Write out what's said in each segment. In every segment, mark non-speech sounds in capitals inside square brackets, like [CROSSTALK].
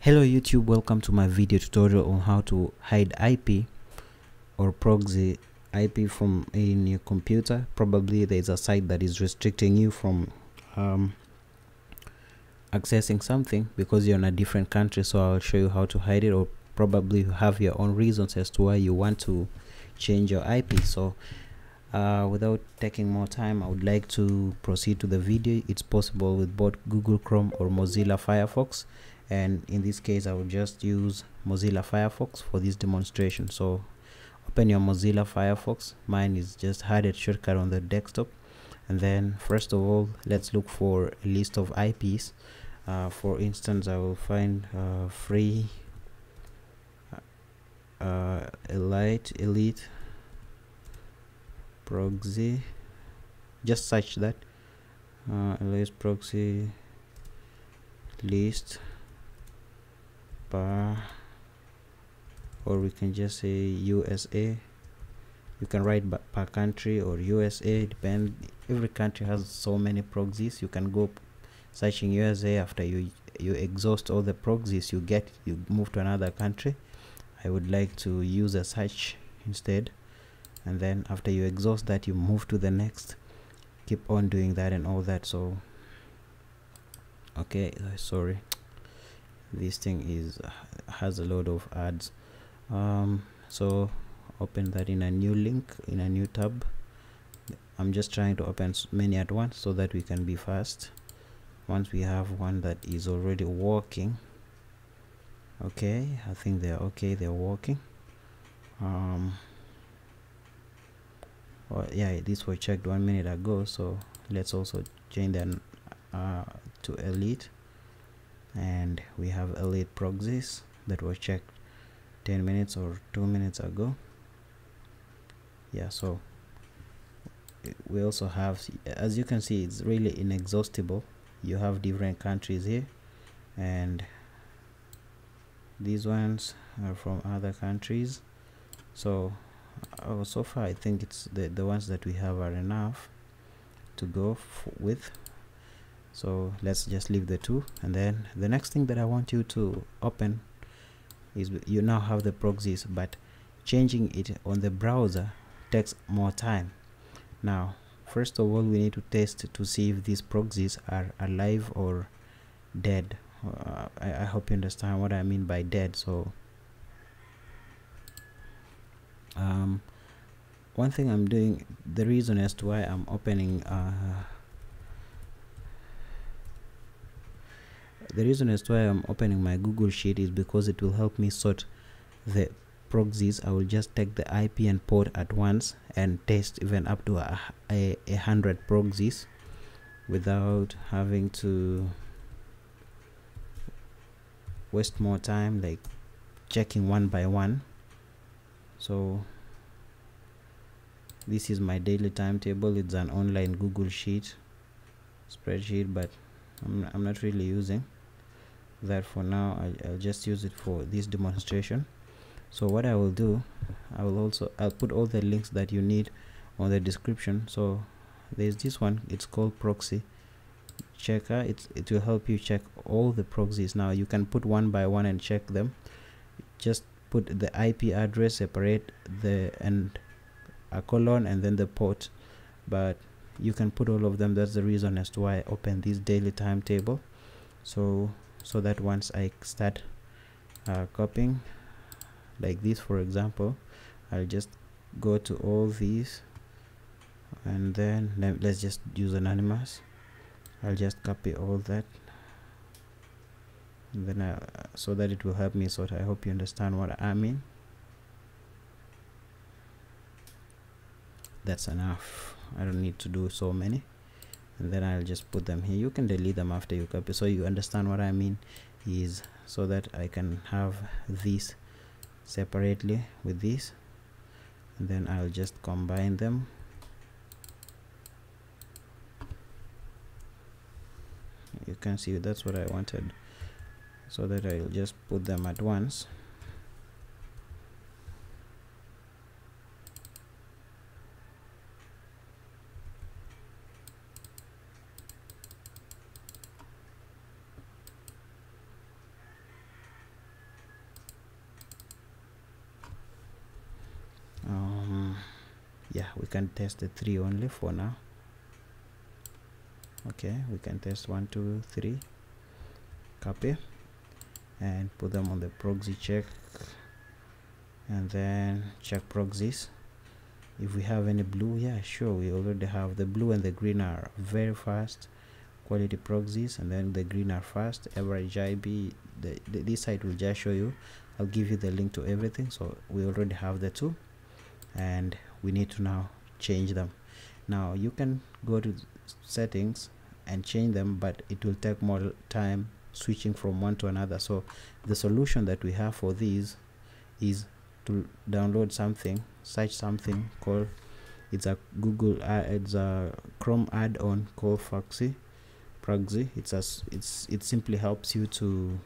Hello YouTube, welcome to my video tutorial on how to hide IP or proxy IP from in your computer. Probably there's a site that is restricting you from um, accessing something because you're in a different country so I'll show you how to hide it or probably you have your own reasons as to why you want to change your IP so uh, without taking more time I would like to proceed to the video. It's possible with both Google Chrome or Mozilla Firefox and in this case I will just use Mozilla Firefox for this demonstration. So open your Mozilla Firefox. Mine is just hide shortcut on the desktop. And then first of all let's look for a list of IPs uh, for instance I will find uh, free uh, elite elite proxy. Just search that. Uh, elite proxy list or we can just say USA you can write per country or USA depend every country has so many proxies. You can go searching USA after you you exhaust all the proxies you get you move to another country. I would like to use a search instead and then after you exhaust that you move to the next. Keep on doing that and all that so okay sorry this thing is has a lot of ads. Um, so open that in a new link in a new tab. I'm just trying to open many at once so that we can be fast. Once we have one that is already working okay I think they're okay they're working. Um well, yeah this was checked one minute ago so let's also change them uh, to elite and we have elite proxies that was checked 10 minutes or 2 minutes ago. Yeah so we also have as you can see it's really inexhaustible. You have different countries here and these ones are from other countries. So oh, so far I think it's the, the ones that we have are enough to go with so let's just leave the two and then the next thing that I want you to open is you now have the proxies but changing it on the browser takes more time. Now first of all we need to test to see if these proxies are alive or dead. Uh, I, I hope you understand what I mean by dead so um, one thing I'm doing the reason as to why I'm opening uh, the reason as to why I'm opening my Google Sheet is because it will help me sort the proxies. I will just take the IP and port at once and test even up to a, a, a hundred proxies without having to waste more time like checking one by one. So this is my daily timetable. It's an online Google Sheet spreadsheet but I'm, I'm not really using that for now I, I'll just use it for this demonstration. So what I will do I will also I'll put all the links that you need on the description. So there's this one it's called proxy checker. It's it will help you check all the proxies. Now you can put one by one and check them. Just put the IP address separate the and a colon and then the port. But you can put all of them. That's the reason as to why I open this daily timetable. So so that once I start uh, copying like this for example I'll just go to all these and then let, let's just use anonymous. I'll just copy all that. And then I, so that it will help me sort. I hope you understand what I mean. That's enough. I don't need to do so many and then I'll just put them here. You can delete them after you copy so you understand what I mean is so that I can have these separately with this and then I'll just combine them. You can see that's what I wanted. So that I'll just put them at once can test the three only for now. Okay we can test one two three. Copy. And put them on the proxy check. And then check proxies. If we have any blue yeah sure we already have. The blue and the green are very fast quality proxies and then the green are fast. Average ip the, the, this site will just show you. I'll give you the link to everything so we already have the two. And we need to now change them. Now you can go to settings and change them but it will take more time switching from one to another. So the solution that we have for these is to download something search something called it's a google uh, it's a chrome add-on called foxy proxy it's a it's it simply helps you to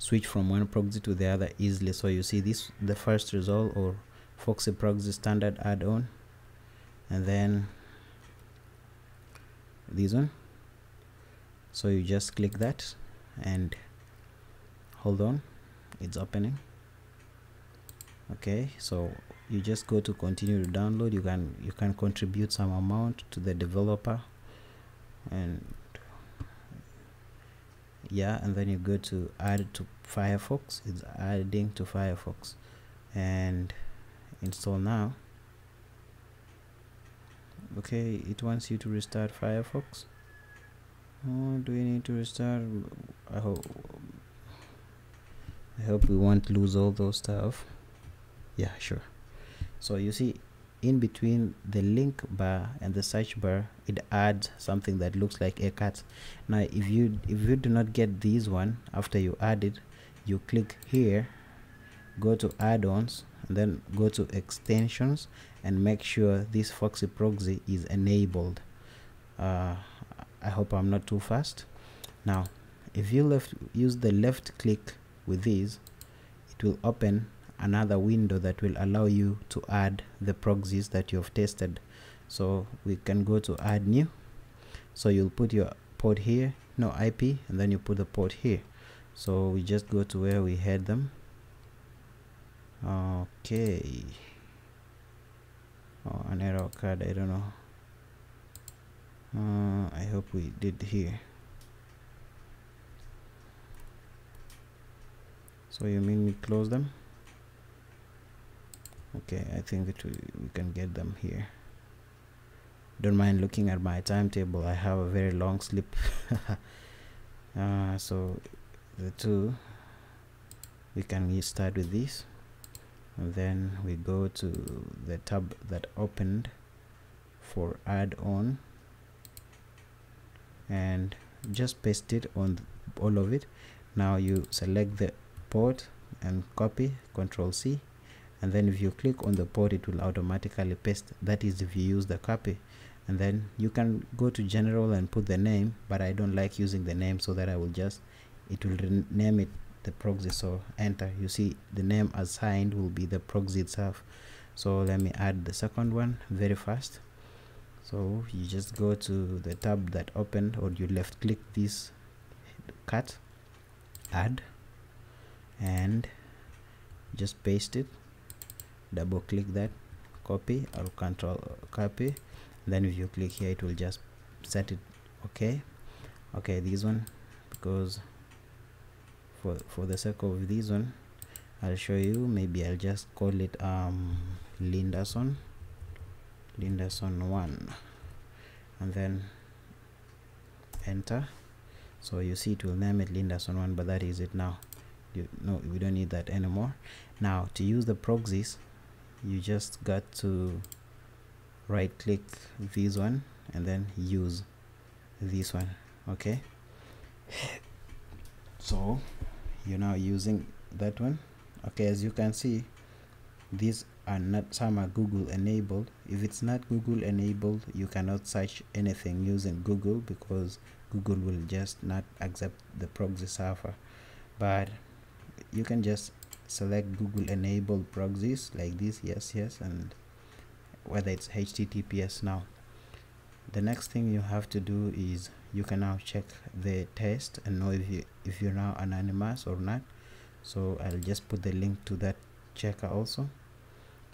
switch from one proxy to the other easily. So you see this the first result or foxy proxy standard add-on. And then this one. So you just click that and hold on. It's opening. Okay so you just go to continue to download. You can you can contribute some amount to the developer. And yeah and then you go to add to firefox. It's adding to firefox. And install now. Okay it wants you to restart firefox. Oh, do we need to restart? I hope i hope we won't lose all those stuff. Yeah sure. So you see in between the link bar and the search bar it adds something that looks like a cat now if you if you do not get this one after you add it you click here go to add-ons and then go to extensions and make sure this foxy proxy is enabled. Uh, I hope I'm not too fast. Now if you left use the left click with these it will open another window that will allow you to add the proxies that you've tested. So we can go to add new. So you'll put your port here no IP and then you put the port here. So we just go to where we had them okay. Oh an error card I don't know. Uh, I hope we did here. So you mean we close them? Okay I think that we, we can get them here. Don't mind looking at my timetable I have a very long sleep. [LAUGHS] Uh, so the two we can start with this and then we go to the tab that opened for add-on and just paste it on all of it. Now you select the port and copy control C. And then if you click on the port it will automatically paste. That is if you use the copy. And then you can go to general and put the name but I don't like using the name so that I will just it will rename it the proxy so enter. You see the name assigned will be the proxy itself. So let me add the second one very fast. So you just go to the tab that opened or you left click this cut add and just paste it. Double click that copy or control copy. Then if you click here it will just set it. Okay? Okay this one because for for the sake of this one I'll show you. Maybe I'll just call it um linderson. Lindason 1 and then enter. So you see it will name it linderson 1 but that is it now. You no we don't need that anymore. Now to use the proxies you just got to right click this one and then use this one okay? So you're now using that one. Okay as you can see these are not some are google enabled. If it's not google enabled you cannot search anything using google because google will just not accept the proxy server. But you can just select google enabled proxies like this yes yes and whether it's https now the next thing you have to do is you can now check the test and know if you if you're now anonymous or not. So i'll just put the link to that checker also.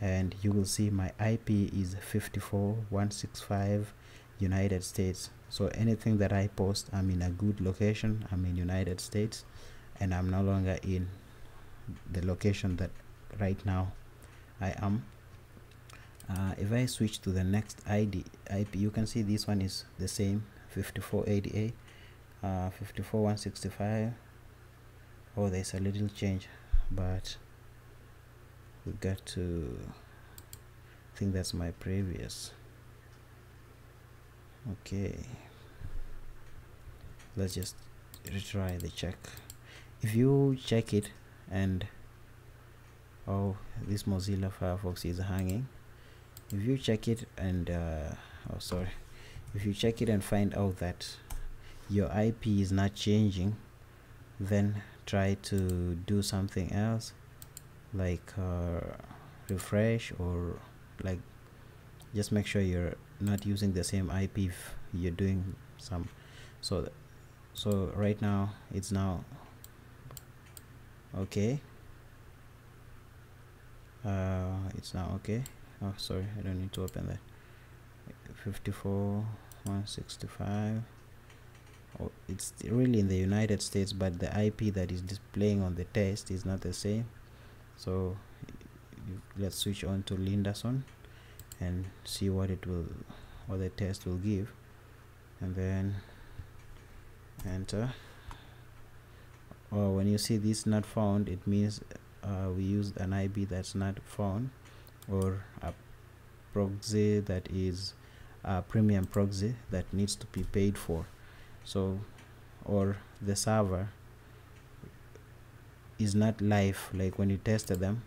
And you will see my IP is 54165 United States. So anything that I post I'm in a good location. I'm in United States and I'm no longer in the location that right now I am uh, if I switch to the next ID IP you can see this one is the same 5488 uh, 54165 oh there's a little change but we got to I think that's my previous. Okay. Let's just retry the check. If you check it and oh this Mozilla Firefox is hanging if you check it and uh, oh sorry. If you check it and find out that your IP is not changing then try to do something else like uh, refresh or like just make sure you're not using the same IP if you're doing some so so right now it's now okay. Uh, it's now okay oh sorry I don't need to open that. 54 165 oh, it's really in the United States but the IP that is displaying on the test is not the same. So let's switch on to Lindason and see what it will what the test will give. And then enter. Or when you see this not found it means uh, we used an IP that's not found or a proxy that is a premium proxy that needs to be paid for. So or the server is not live like when you tested them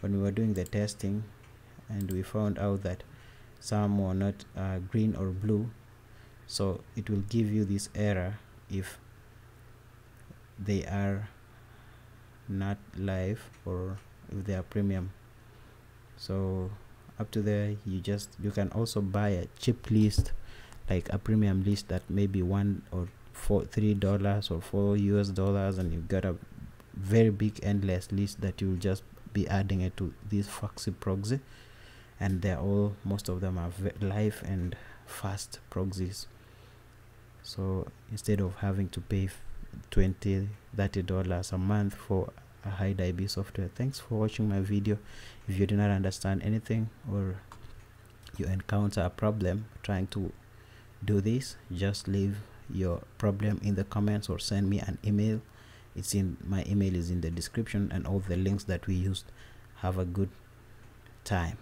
when we were doing the testing and we found out that some were not uh, green or blue so it will give you this error if they are not live or if they are premium so up to there you just you can also buy a cheap list like a premium list that maybe one or four three dollars or four us dollars and you got a very big endless list that you'll just be adding it to this foxy proxy. And they're all most of them are live and fast proxies. So instead of having to pay 20 30 dollars a month for a HideIP software. Thanks for watching my video. If you do not understand anything or you encounter a problem trying to do this just leave your problem in the comments or send me an email. It's in my email is in the description and all the links that we used. Have a good time